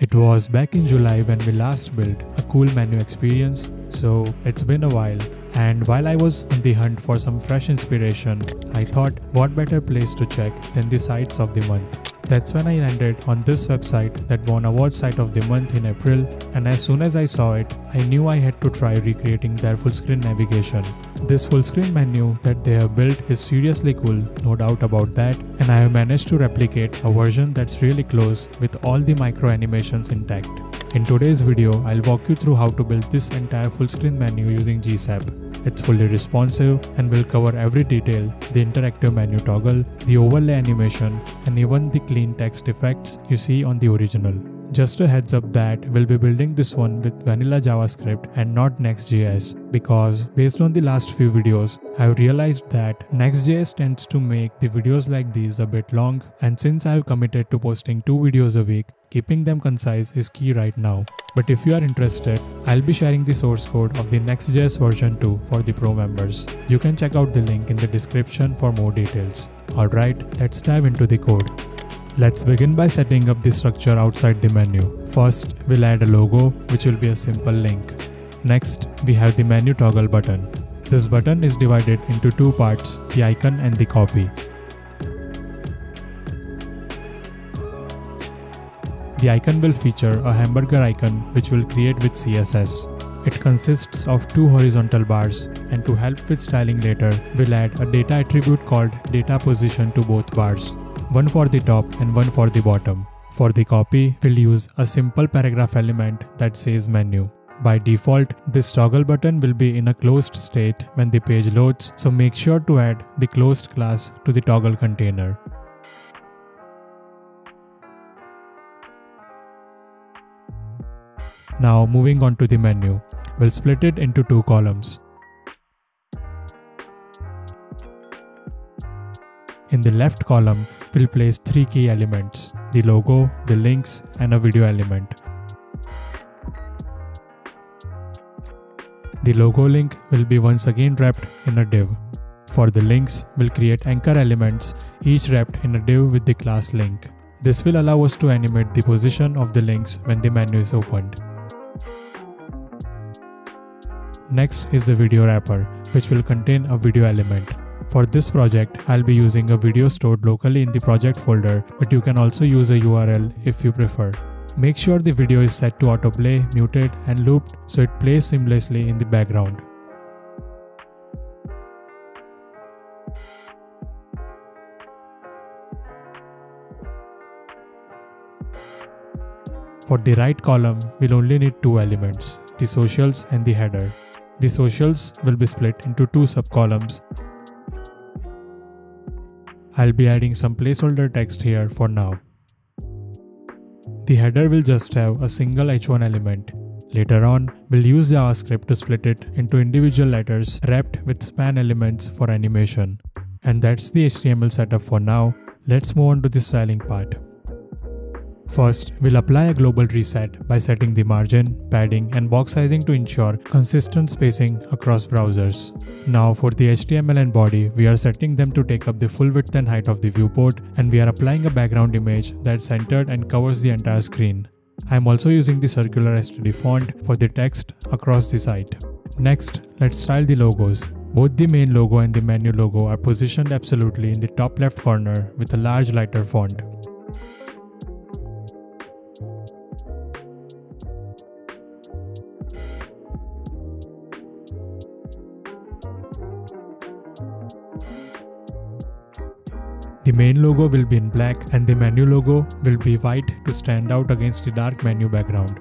It was back in July when we last built a cool menu experience, so it's been a while. And while I was on the hunt for some fresh inspiration, I thought what better place to check than the sites of the month. That's when I landed on this website that won Awwwards Site of the Month in April, and as soon as I saw it, I knew I had to try recreating their full screen navigation. This full screen menu that they have built is seriously cool, no doubt about that, and I have managed to replicate a version that's really close with all the micro animations intact. In today's video, I'll walk you through how to build this entire full screen menu using GSAP. It's fully responsive and will cover every detail, the interactive menu toggle, the overlay animation, and even the clean text effects you see on the original. Just a heads up that we'll be building this one with vanilla JavaScript and not Next.js because based on the last few videos, I've realized that Next.js tends to make the videos like these a bit long and since I've committed to posting two videos a week, keeping them concise is key right now. But if you are interested, I'll be sharing the source code of the Next.js version 2 for the pro members. You can check out the link in the description for more details. Alright, let's dive into the code. Let's begin by setting up the structure outside the menu. First, we'll add a logo, which will be a simple link. Next, we have the menu toggle button. This button is divided into two parts, the icon and the copy. The icon will feature a hamburger icon which will create with CSS. It consists of two horizontal bars and to help with styling later, we'll add a data attribute called data position to both bars one for the top and one for the bottom. For the copy, we'll use a simple paragraph element that says menu. By default, this toggle button will be in a closed state when the page loads, so make sure to add the closed class to the toggle container. Now moving on to the menu, we'll split it into two columns. In the left column, we'll place three key elements, the logo, the links, and a video element. The logo link will be once again wrapped in a div. For the links, we'll create anchor elements, each wrapped in a div with the class link. This will allow us to animate the position of the links when the menu is opened. Next is the video wrapper, which will contain a video element. For this project, I'll be using a video stored locally in the project folder, but you can also use a URL if you prefer. Make sure the video is set to autoplay, muted and looped so it plays seamlessly in the background. For the right column, we'll only need two elements, the socials and the header. The socials will be split into two subcolumns I'll be adding some placeholder text here for now. The header will just have a single h1 element. Later on, we'll use JavaScript to split it into individual letters wrapped with span elements for animation. And that's the HTML setup for now. Let's move on to the styling part. First, we'll apply a global reset by setting the margin, padding and box sizing to ensure consistent spacing across browsers. Now for the HTML and body, we are setting them to take up the full width and height of the viewport and we are applying a background image that's centered and covers the entire screen. I am also using the circular STD font for the text across the site. Next, let's style the logos. Both the main logo and the menu logo are positioned absolutely in the top left corner with a large lighter font. The main logo will be in black and the menu logo will be white to stand out against the dark menu background.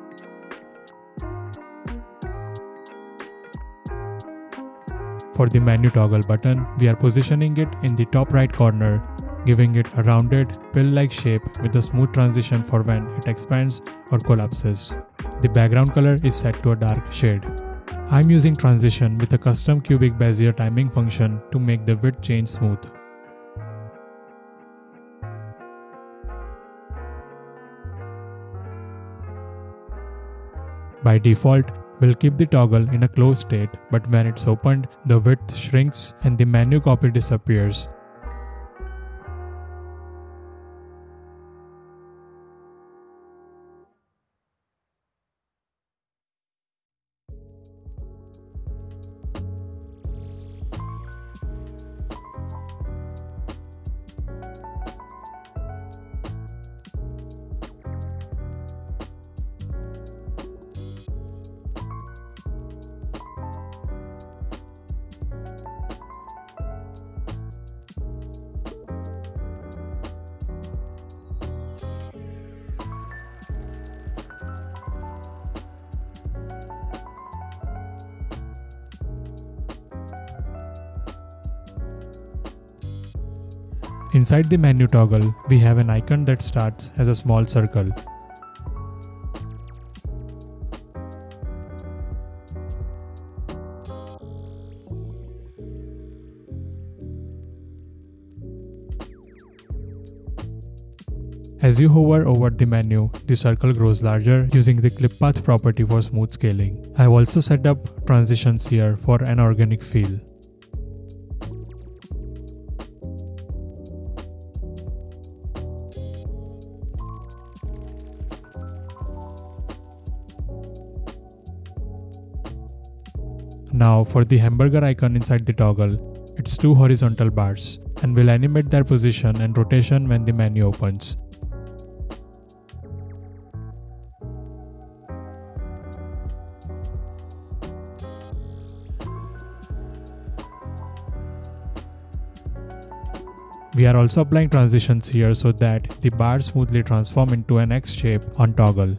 For the menu toggle button, we are positioning it in the top right corner, giving it a rounded, pill-like shape with a smooth transition for when it expands or collapses. The background color is set to a dark shade. I'm using transition with a custom cubic Bezier timing function to make the width change smooth. By default, we'll keep the toggle in a closed state, but when it's opened, the width shrinks and the menu copy disappears. Inside the menu toggle, we have an icon that starts as a small circle. As you hover over the menu, the circle grows larger using the clip path property for smooth scaling. I've also set up transitions here for an organic feel. Now for the hamburger icon inside the toggle, it's two horizontal bars and will animate their position and rotation when the menu opens. We are also applying transitions here so that the bar smoothly transform into an X shape on toggle.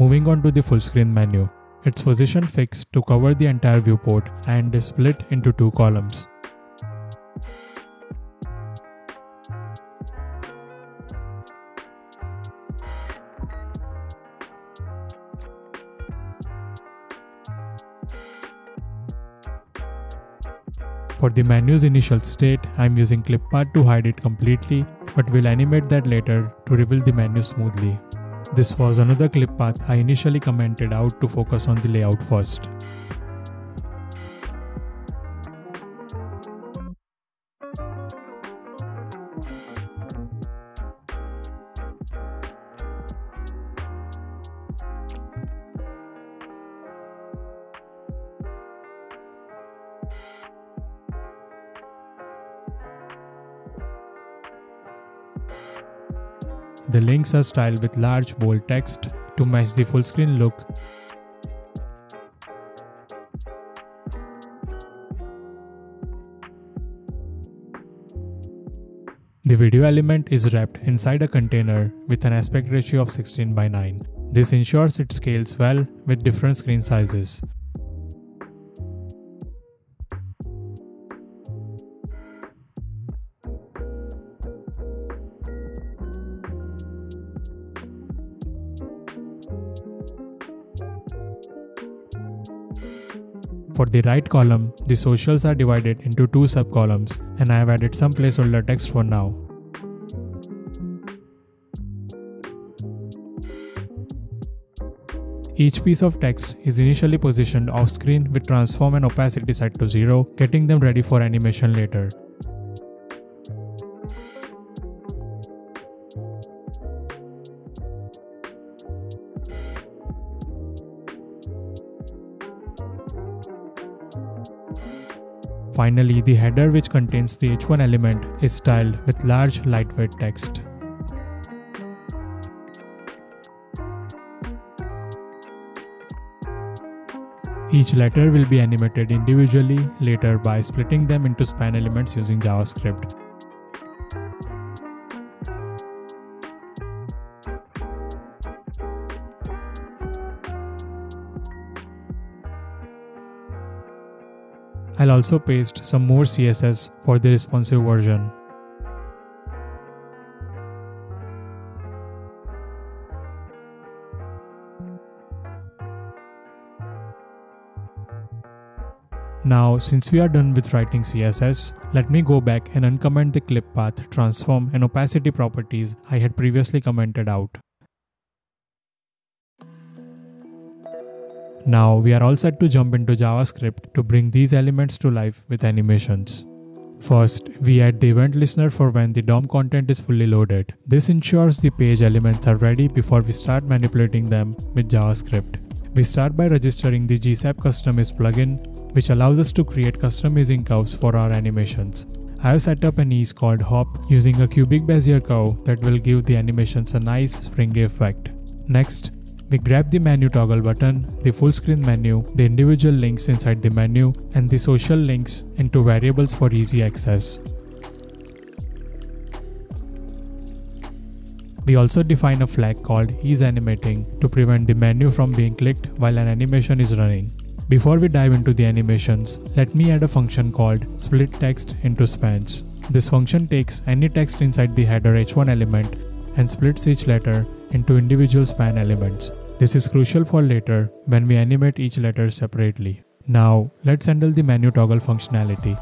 Moving on to the full screen menu. It's position fixed to cover the entire viewport and is split into two columns. For the menu's initial state, I'm using clip path to hide it completely, but we'll animate that later to reveal the menu smoothly. This was another clip path I initially commented out to focus on the layout first. The links are styled with large bold text to match the full screen look. The video element is wrapped inside a container with an aspect ratio of 16 by 9. This ensures it scales well with different screen sizes. For the right column, the socials are divided into two subcolumns and I have added some placeholder text for now. Each piece of text is initially positioned off screen with transform and opacity set to 0, getting them ready for animation later. Finally, the header which contains the h1 element is styled with large lightweight text. Each letter will be animated individually later by splitting them into span elements using JavaScript. I'll also paste some more CSS for the responsive version. Now, since we are done with writing CSS, let me go back and uncomment the clip path, transform and opacity properties I had previously commented out. Now we are all set to jump into JavaScript to bring these elements to life with animations. First, we add the event listener for when the DOM content is fully loaded. This ensures the page elements are ready before we start manipulating them with JavaScript. We start by registering the GSAP CustomEase plugin, which allows us to create custom easing curves for our animations. I have set up an ease called Hop using a cubic Bezier curve that will give the animations a nice springy effect. Next, we grab the menu toggle button, the full screen menu, the individual links inside the menu, and the social links into variables for easy access. We also define a flag called isAnimating to prevent the menu from being clicked while an animation is running. Before we dive into the animations, let me add a function called split text into spans. This function takes any text inside the header h1 element and splits each letter into individual span elements. This is crucial for later when we animate each letter separately. Now, let's handle the menu toggle functionality.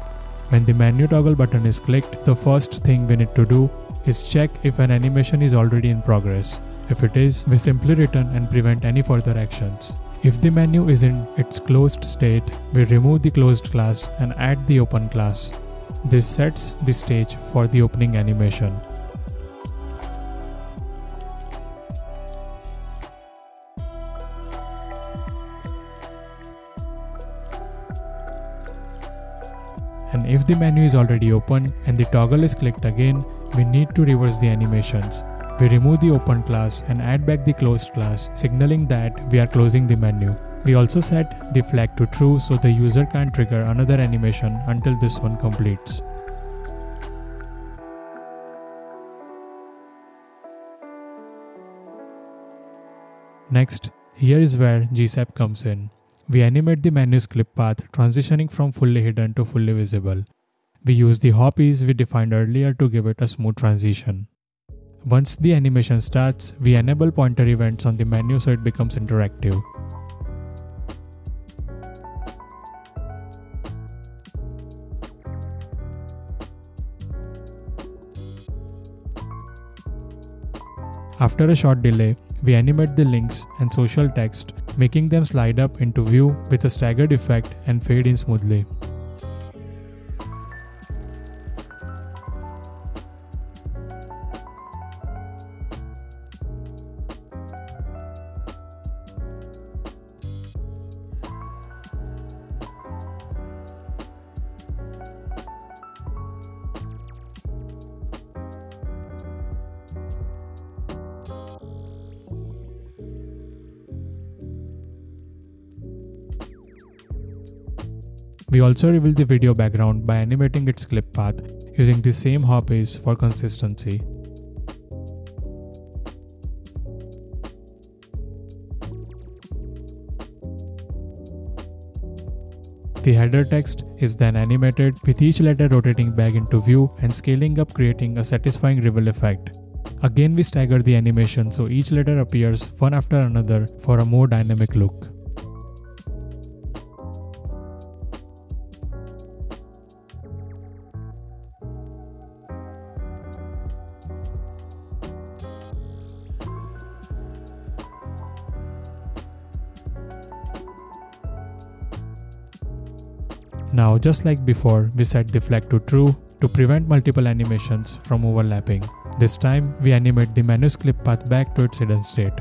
When the menu toggle button is clicked, the first thing we need to do is check if an animation is already in progress. If it is, we simply return and prevent any further actions. If the menu is in its closed state, we remove the closed class and add the open class. This sets the stage for the opening animation. And if the menu is already open and the toggle is clicked again, we need to reverse the animations. We remove the open class and add back the closed class, signaling that we are closing the menu. We also set the flag to true so the user can't trigger another animation until this one completes. Next, here is where GSAP comes in. We animate the menu's clip path, transitioning from fully hidden to fully visible. We use the hop ease we defined earlier to give it a smooth transition. Once the animation starts, we enable pointer events on the menu so it becomes interactive. After a short delay, we animate the links and social text, making them slide up into view with a staggered effect and fade in smoothly. We also reveal the video background by animating its clip path using the same hop ease for consistency. The header text is then animated with each letter rotating back into view and scaling up creating a satisfying reveal effect. Again we stagger the animation so each letter appears one after another for a more dynamic look. Just like before, we set the flag to true to prevent multiple animations from overlapping. This time, we animate the menu's clip path back to its hidden state.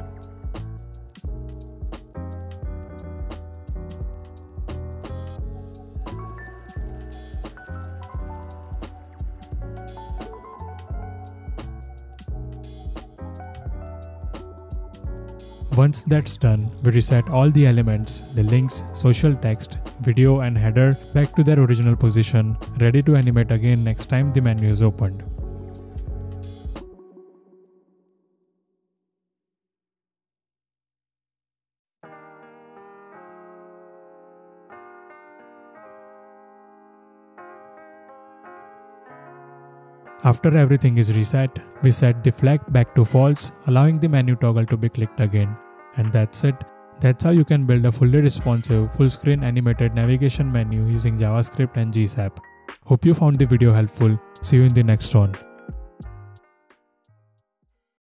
Once that's done, we reset all the elements, the links, social text, video and header back to their original position, ready to animate again next time the menu is opened. After everything is reset, we set the flag back to false, allowing the menu toggle to be clicked again. And that's it. That's how you can build a fully responsive, full screen animated navigation menu using JavaScript and GSAP. Hope you found the video helpful. See you in the next one.